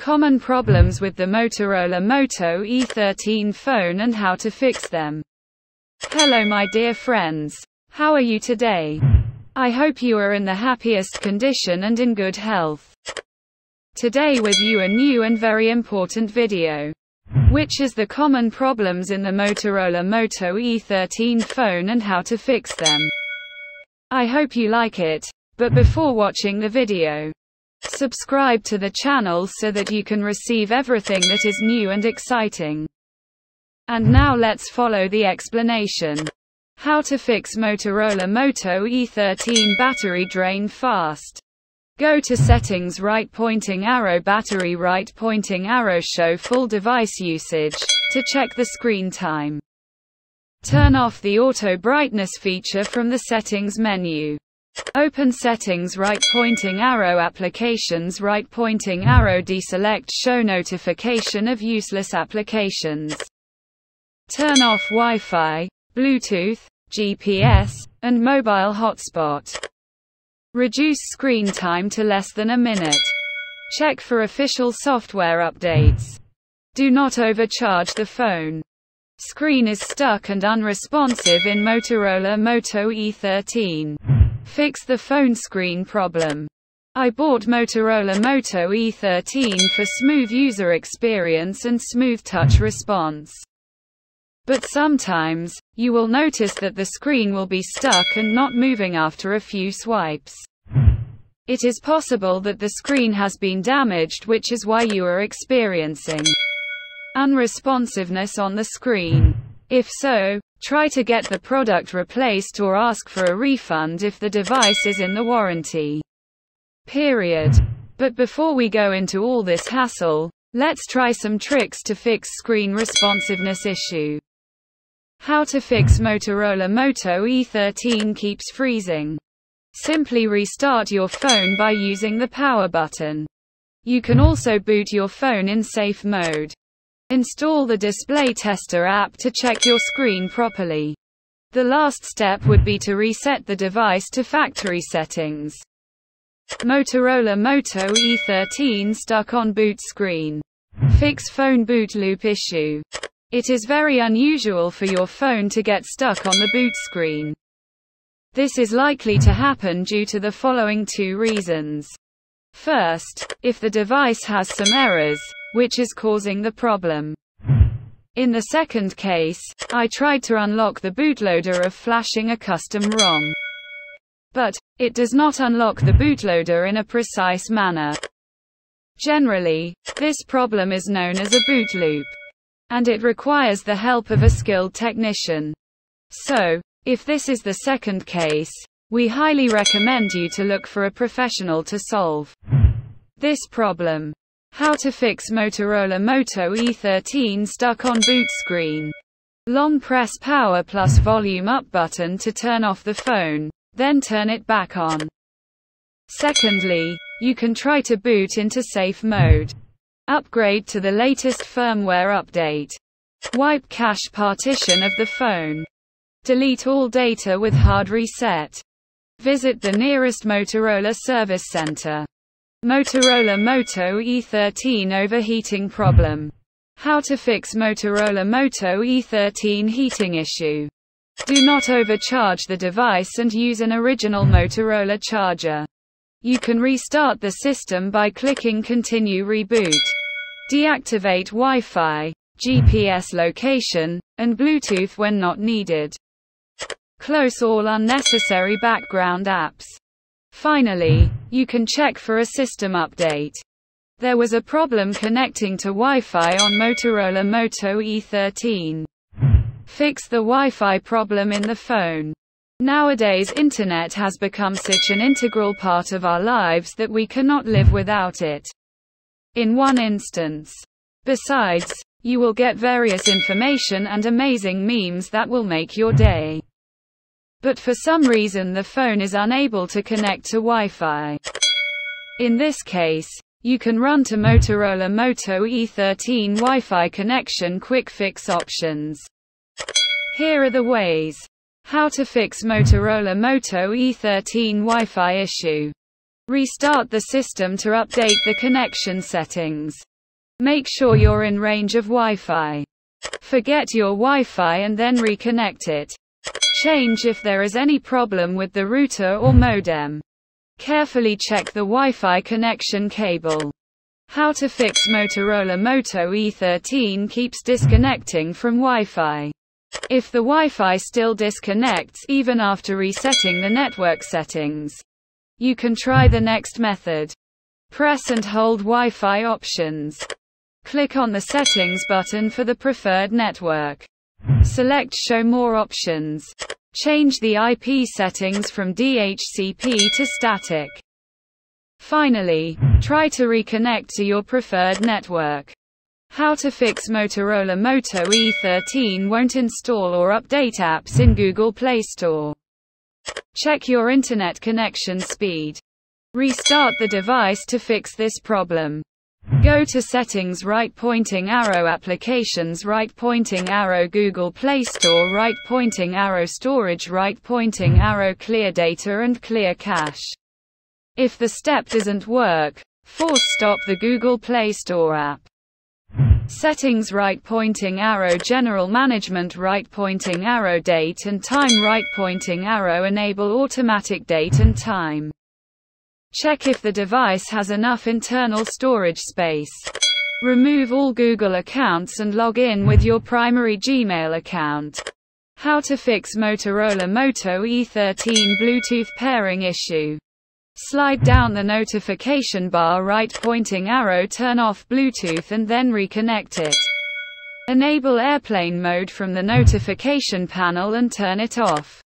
Common problems with the Motorola Moto E13 phone and how to fix them. Hello my dear friends. How are you today? I hope you are in the happiest condition and in good health. Today with you a new and very important video. Which is the common problems in the Motorola Moto E13 phone and how to fix them. I hope you like it, but before watching the video, subscribe to the channel so that you can receive everything that is new and exciting. And now let's follow the explanation. How to fix Motorola Moto E13 battery drain fast. Go to settings right pointing arrow battery right pointing arrow show full device usage to check the screen time. Turn off the auto brightness feature from the settings menu. Open settings right pointing arrow applications right pointing arrow deselect show notification of useless applications. Turn off Wi-Fi, Bluetooth, GPS, and mobile hotspot. Reduce screen time to less than a minute. Check for official software updates. Do not overcharge the phone. Screen is stuck and unresponsive in Motorola Moto E13. Fix the phone screen problem. I bought Motorola Moto E13 for smooth user experience and smooth touch response. But sometimes, you will notice that the screen will be stuck and not moving after a few swipes. It is possible that the screen has been damaged which is why you are experiencing unresponsiveness on the screen. If so, try to get the product replaced or ask for a refund if the device is in the warranty. Period. But before we go into all this hassle, let's try some tricks to fix screen responsiveness issue. How to fix Motorola Moto E13 keeps freezing. Simply restart your phone by using the power button. You can also boot your phone in safe mode. Install the Display Tester app to check your screen properly. The last step would be to reset the device to factory settings. Motorola Moto E13 stuck on boot screen. Fix phone boot loop issue. It is very unusual for your phone to get stuck on the boot screen. This is likely to happen due to the following two reasons. First, if the device has some errors, which is causing the problem. In the second case, I tried to unlock the bootloader of flashing a custom ROM. But, it does not unlock the bootloader in a precise manner. Generally, this problem is known as a boot loop. And it requires the help of a skilled technician. So, if this is the second case, we highly recommend you to look for a professional to solve this problem. How to fix Motorola Moto E13 stuck on boot screen. Long press power plus volume up button to turn off the phone, then turn it back on. Secondly, you can try to boot into safe mode. Upgrade to the latest firmware update. Wipe cache partition of the phone. Delete all data with hard reset. Visit the nearest Motorola service center. Motorola Moto E13 overheating problem. How to fix Motorola Moto E13 heating issue. Do not overcharge the device and use an original Motorola charger. You can restart the system by clicking continue reboot. Deactivate Wi-Fi, GPS location, and Bluetooth when not needed. Close all unnecessary background apps. Finally, you can check for a system update. There was a problem connecting to Wi-Fi on Motorola Moto E13. Fix the Wi-Fi problem in the phone. Nowadays internet has become such an integral part of our lives that we cannot live without it. In one instance. Besides, you will get various information and amazing memes that will make your day but for some reason the phone is unable to connect to Wi-Fi. In this case, you can run to Motorola Moto E13 Wi-Fi connection quick fix options. Here are the ways. How to fix Motorola Moto E13 Wi-Fi issue. Restart the system to update the connection settings. Make sure you're in range of Wi-Fi. Forget your Wi-Fi and then reconnect it. Change if there is any problem with the router or modem. Carefully check the Wi-Fi connection cable. How to fix Motorola Moto E13 keeps disconnecting from Wi-Fi. If the Wi-Fi still disconnects even after resetting the network settings, you can try the next method. Press and hold Wi-Fi options. Click on the Settings button for the preferred network. Select Show More options. Change the IP settings from DHCP to static. Finally, try to reconnect to your preferred network. How to fix Motorola Moto E13 won't install or update apps in Google Play Store. Check your internet connection speed. Restart the device to fix this problem. Go to Settings right pointing arrow Applications right pointing arrow Google Play Store right pointing arrow Storage right pointing arrow Clear data and clear cache. If the step doesn't work, force stop the Google Play Store app. Settings right pointing arrow General Management right pointing arrow Date and time right pointing arrow Enable automatic date and time. Check if the device has enough internal storage space. Remove all Google accounts and log in with your primary Gmail account. How to fix Motorola Moto E13 Bluetooth pairing issue. Slide down the notification bar right pointing arrow turn off Bluetooth and then reconnect it. Enable airplane mode from the notification panel and turn it off.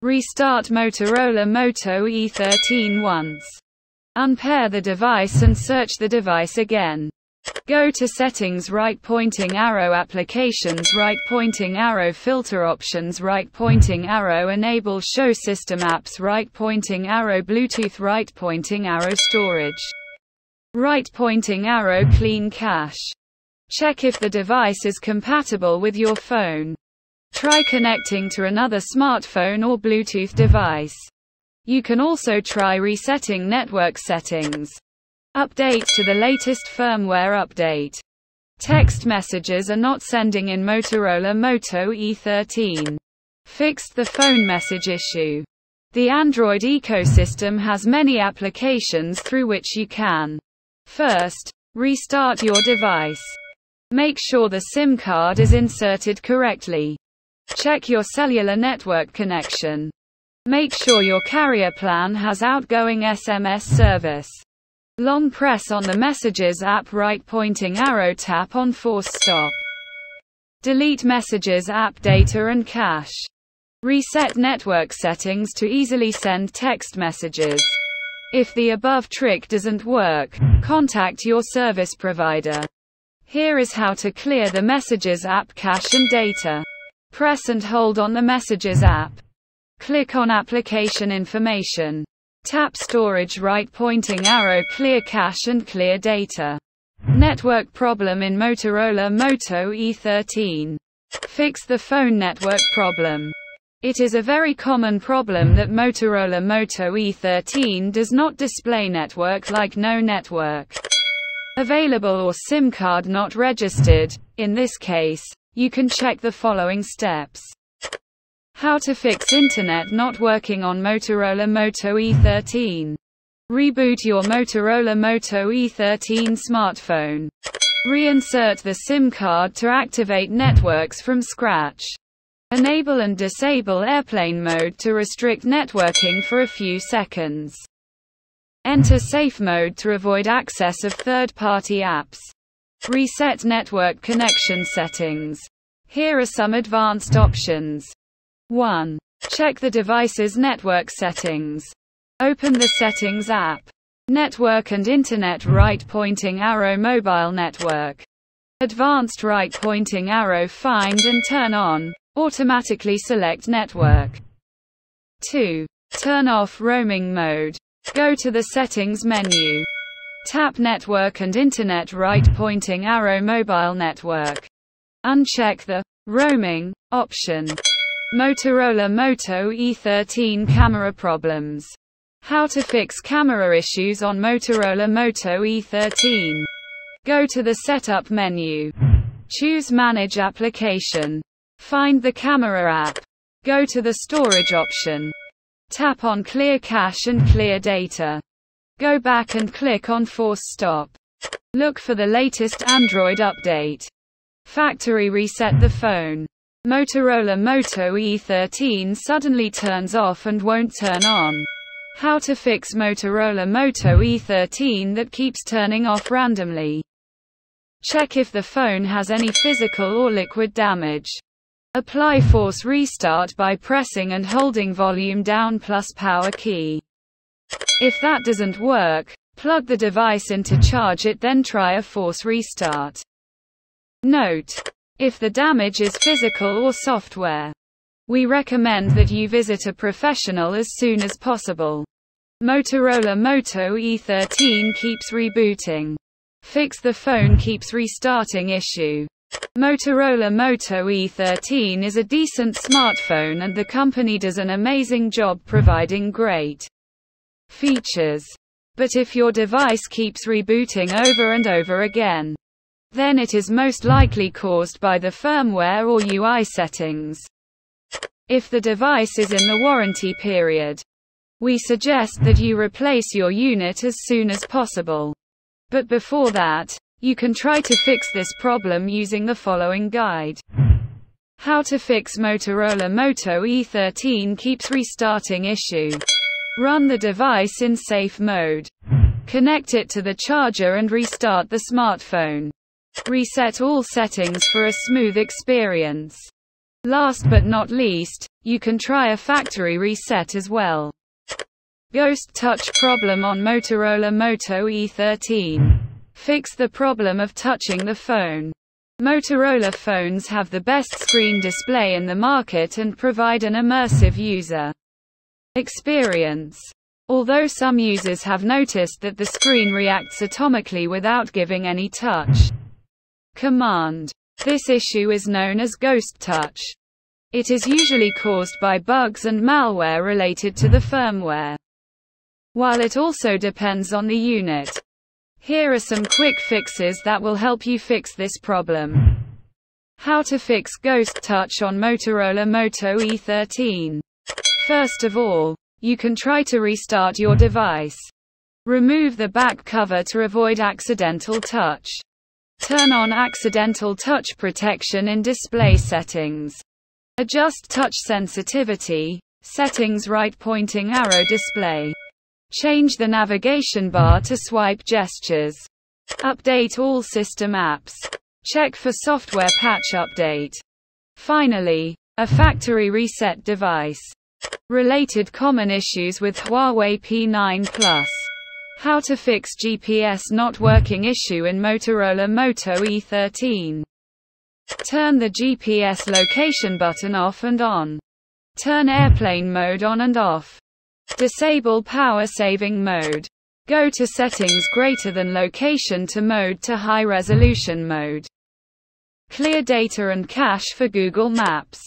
Restart Motorola Moto E13 once. Unpair the device and search the device again. Go to Settings right pointing arrow Applications right pointing arrow Filter Options right pointing arrow Enable Show System Apps right pointing arrow Bluetooth right pointing arrow Storage right pointing arrow Clean Cache. Check if the device is compatible with your phone. Try connecting to another smartphone or Bluetooth device. You can also try resetting network settings. Update to the latest firmware update. Text messages are not sending in Motorola Moto E13. Fixed the phone message issue. The Android ecosystem has many applications through which you can. First, restart your device. Make sure the SIM card is inserted correctly. Check your cellular network connection. Make sure your carrier plan has outgoing SMS service. Long press on the Messages app right pointing arrow tap on force stop. Delete Messages app data and cache. Reset network settings to easily send text messages. If the above trick doesn't work, contact your service provider. Here is how to clear the Messages app cache and data. Press and hold on the Messages app. Click on Application Information. Tap Storage right pointing arrow Clear Cache and Clear Data. Network problem in Motorola Moto E13. Fix the phone network problem. It is a very common problem that Motorola Moto E13 does not display network like no network available or SIM card not registered. In this case, you can check the following steps. How to fix internet not working on Motorola Moto E13. Reboot your Motorola Moto E13 smartphone. Reinsert the SIM card to activate networks from scratch. Enable and disable airplane mode to restrict networking for a few seconds. Enter safe mode to avoid access of third-party apps. Reset network connection settings. Here are some advanced options. 1. Check the device's network settings. Open the Settings app. Network and Internet right pointing arrow Mobile network. Advanced right pointing arrow Find and turn on. Automatically select network. 2. Turn off roaming mode. Go to the Settings menu. Tap Network and Internet right pointing arrow Mobile network. Uncheck the roaming option. Motorola Moto E13 camera problems. How to fix camera issues on Motorola Moto E13. Go to the Setup menu. Choose Manage Application. Find the Camera app. Go to the Storage option. Tap on Clear Cache and Clear Data. Go back and click on Force Stop. Look for the latest Android update. Factory reset the phone. Motorola Moto E13 suddenly turns off and won't turn on. How to fix Motorola Moto E13 that keeps turning off randomly. Check if the phone has any physical or liquid damage. Apply force restart by pressing and holding volume down plus power key. If that doesn't work, plug the device in to charge it then try a force restart. Note. If the damage is physical or software, we recommend that you visit a professional as soon as possible. Motorola Moto E13 keeps rebooting. Fix the phone keeps restarting issue. Motorola Moto E13 is a decent smartphone and the company does an amazing job providing great features. But if your device keeps rebooting over and over again, then it is most likely caused by the firmware or UI settings. If the device is in the warranty period, we suggest that you replace your unit as soon as possible. But before that, you can try to fix this problem using the following guide. How to fix Motorola Moto E13 keeps restarting issue. Run the device in safe mode. Connect it to the charger and restart the smartphone. Reset all settings for a smooth experience. Last but not least, you can try a factory reset as well. Ghost touch problem on Motorola Moto E13. Fix the problem of touching the phone. Motorola phones have the best screen display in the market and provide an immersive user experience. Although some users have noticed that the screen reacts atomically without giving any touch command. This issue is known as ghost touch. It is usually caused by bugs and malware related to the firmware. While it also depends on the unit. Here are some quick fixes that will help you fix this problem. How to fix ghost touch on Motorola Moto E13. First of all, you can try to restart your device. Remove the back cover to avoid accidental touch. Turn on accidental touch protection in display settings. Adjust touch sensitivity, settings right pointing arrow display. Change the navigation bar to swipe gestures. Update all system apps. Check for software patch update. Finally, a factory reset device. Related common issues with Huawei P9 Plus. How to fix GPS not working issue in Motorola Moto E13. Turn the GPS location button off and on. Turn airplane mode on and off. Disable power saving mode. Go to settings greater than location to mode to high resolution mode. Clear data and cache for Google Maps.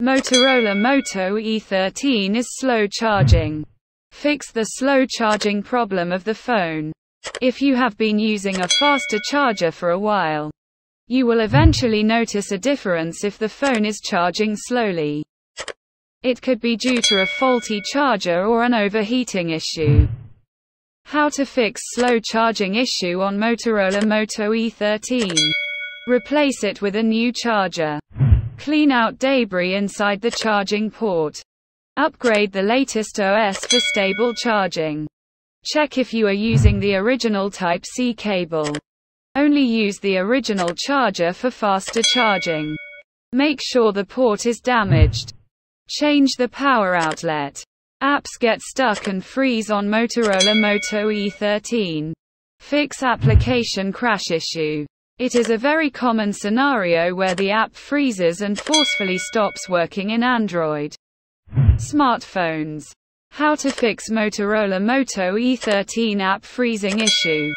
Motorola Moto E13 is slow charging. Fix the slow charging problem of the phone. If you have been using a faster charger for a while, you will eventually notice a difference if the phone is charging slowly. It could be due to a faulty charger or an overheating issue. How to fix slow charging issue on Motorola Moto E13. Replace it with a new charger. Clean out debris inside the charging port. Upgrade the latest OS for stable charging. Check if you are using the original Type-C cable. Only use the original charger for faster charging. Make sure the port is damaged. Change the power outlet. Apps get stuck and freeze on Motorola Moto E13. Fix application crash issue. It is a very common scenario where the app freezes and forcefully stops working in Android. Smartphones. How to fix Motorola Moto E13 app freezing issue.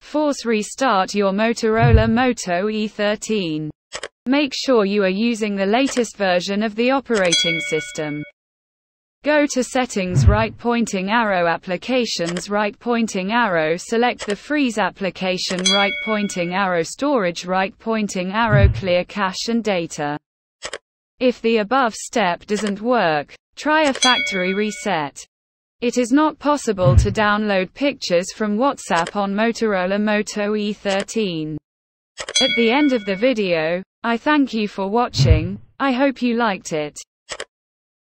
Force restart your Motorola Moto E13. Make sure you are using the latest version of the operating system. Go to settings right pointing arrow applications right pointing arrow select the freeze application right pointing arrow storage right pointing arrow clear cache and data. If the above step doesn't work, try a factory reset. It is not possible to download pictures from WhatsApp on Motorola Moto E13. At the end of the video, I thank you for watching, I hope you liked it.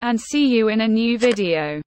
And see you in a new video.